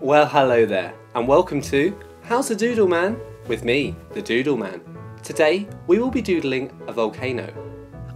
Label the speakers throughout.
Speaker 1: Well, hello there, and welcome to How's the Doodle Man? with me, the Doodle Man. Today, we will be doodling a volcano.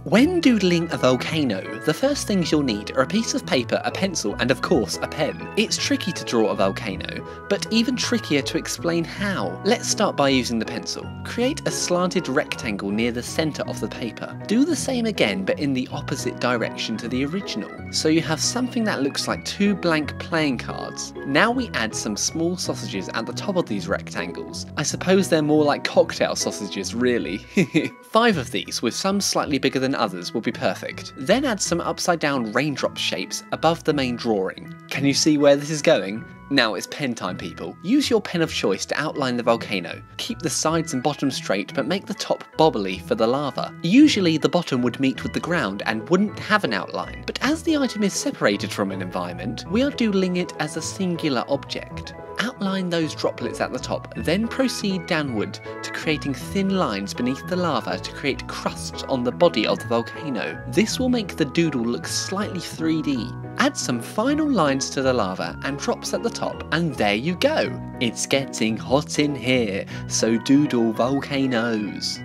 Speaker 2: When doodling a volcano, the first things you'll need are a piece of paper, a pencil, and of course, a pen. It's tricky to draw a volcano, but even trickier to explain how. Let's start by using the pencil. Create a slanted rectangle near the centre of the paper. Do the same again, but in the opposite direction to the original. So you have something that looks like two blank playing cards. Now we add some small sausages at the top of these rectangles. I suppose they're more like cocktail sausages, really. Five of these, with some slightly bigger than others will be perfect. Then add some upside down raindrop shapes above the main drawing. Can you see where this is going? Now it's pen time people. Use your pen of choice to outline the volcano. Keep the sides and bottom straight but make the top bobbly for the lava. Usually the bottom would meet with the ground and wouldn't have an outline, but as the item is separated from an environment, we are doodling it as a singular object. Outline those droplets at the top, then proceed downward to creating thin lines beneath the lava to create crusts on the body of the volcano. This will make the doodle look slightly 3D. Add some final lines to the lava and drops at the top, and there you go! It's getting hot in here, so doodle volcanoes.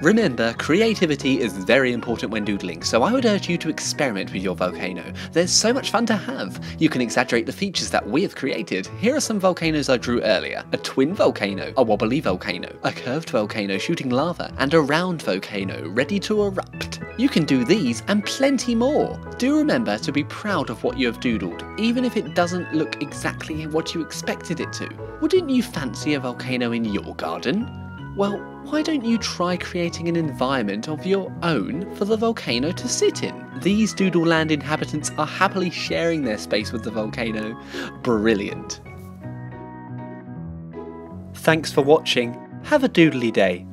Speaker 2: Remember, creativity is very important when doodling, so I would urge you to experiment with your volcano. There's so much fun to have. You can exaggerate the features that we have created. Here are some volcanoes I drew earlier. A twin volcano, a wobbly volcano, a curved volcano shooting lava, and a round volcano ready to erupt. You can do these and plenty more. Do remember to be proud of what you have doodled, even if it doesn't look exactly what you expected it to. Wouldn't you fancy a volcano in your garden? Well, why don't you try creating an environment of your own for the volcano to sit in? These Doodle Land inhabitants are happily sharing their space with the volcano. Brilliant. Thanks for watching. Have a doodly day.